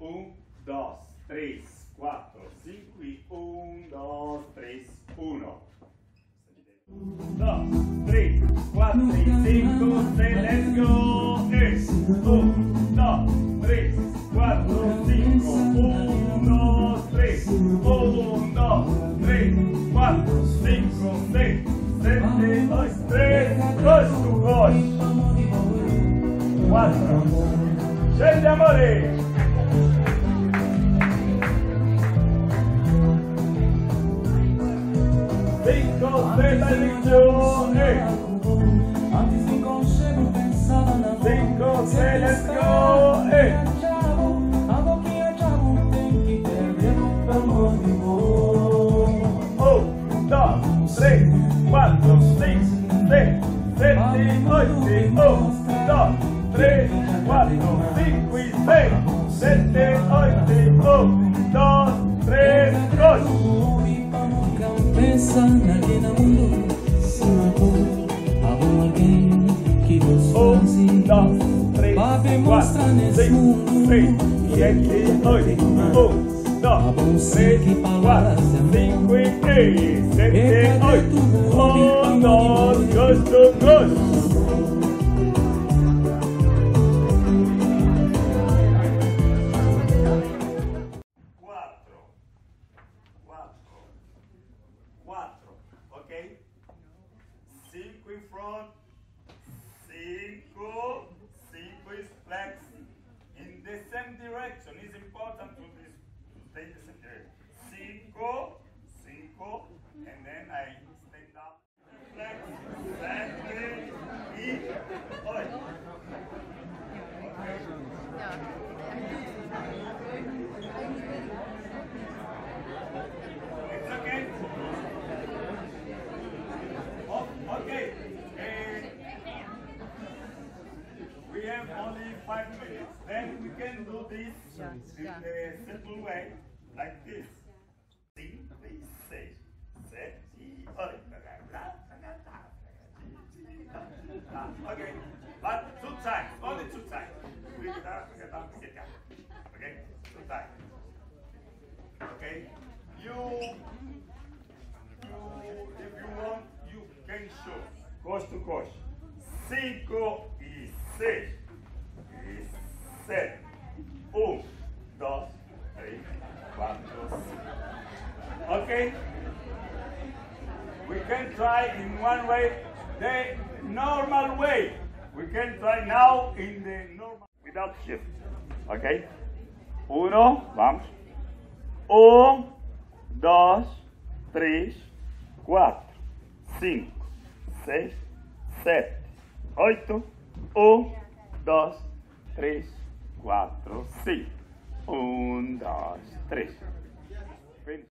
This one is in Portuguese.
Um, dois, três, quatro, cinco e um, dois, três, uno. Dos, três, quatro e cinco, go! E um, dois, três, quatro, cinco, um, dois, três, um, dois, três, quatro, cinco, seis, sete, dois, três, dois, dois, quatro. Gente, amore! Cinco, benedizione! Antes de conchego pensava na Cinco, seis, let's go! E A boquinha de amor tem que perder o amor de amor um, dois, três, quatro, cinco, seis, sete, oito, um, dois, três, quatro, cinco e seis, sete, oito, Mundo. Se Amor alguém que Deus Um, faz dois, três, quatro, demonstrar nesse cinco, mundo. seis, sete, oito, um, dois, três, quatro, cinco e seis, sete, oito, dois, gosto, gosto. Front, cinco, cinco is flex in the same direction. It's important to, this, to stay the same direction. Cinco, cinco, and then I stand up. Flex, sete, e oito. Okay. It's okay. Oh, okay. Eh, have only five minutes. Then we can do this in a simple way, like this. Sete, oito. Ah, Okay, but two times, only two times. Okay, two times. Okay, you, you, if you want, you can show coast to coast. Cinco e seis e sete. Um, dois, três, quatro, cinco. Okay? We can try in one way, the normal way. We can try now in the normal, without shift. Okay? Uno, vamos. Um, dois, três, quatro, cinco, seis, sete, oito. Um, dois, três, 4, 6. 1, 2, 3.